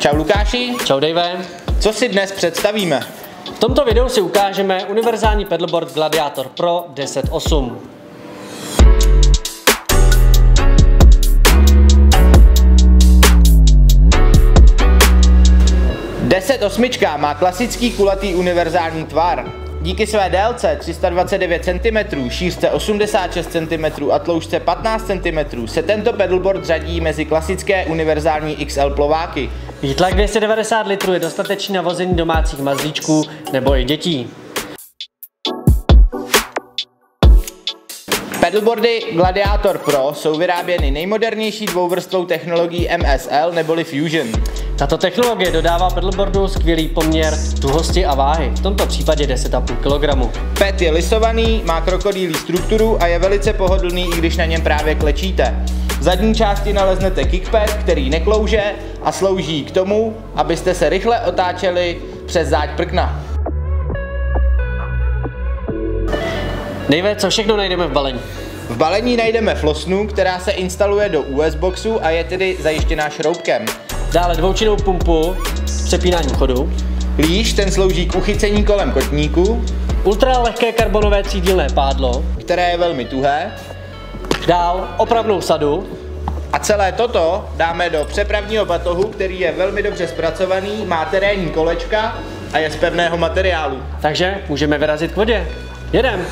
Čau Lukáši, Čau Dave. co si dnes představíme? V tomto videu si ukážeme univerzální pedalboard Gladiator Pro 10.8. 10.8 má klasický kulatý univerzální tvar. Díky své délce 329 cm, šířce 86 cm a tloušťce 15 cm se tento pedalboard řadí mezi klasické univerzální XL plováky. Výtlak 290 litrů je dostatečný na vození domácích mazlíčků nebo i dětí. Pedalboardy Gladiator Pro jsou vyráběny nejmodernější dvouvrstvou technologií MSL neboli Fusion. Tato technologie dodává pedalboardu skvělý poměr tuhosti a váhy, v tomto případě 10,5 kg. PET je lisovaný, má krokodýlí strukturu a je velice pohodlný, i když na něm právě klečíte. V zadní části naleznete kickpad, který neklouže a slouží k tomu, abyste se rychle otáčeli přes záď prkna. Dave, co všechno najdeme v balení? V balení najdeme flosnu, která se instaluje do US boxu a je tedy zajištěná šroubkem. Dále dvoučinnou pumpu s přepínáním chodu, Líš, ten slouží k uchycení kolem kotníku, ultra lehké karbonové třídílné pádlo, které je velmi tuhé, dál opravnou sadu, a celé toto dáme do přepravního batohu, který je velmi dobře zpracovaný, má terénní kolečka a je z pevného materiálu. takže můžeme vyrazit k vodě. Jedem!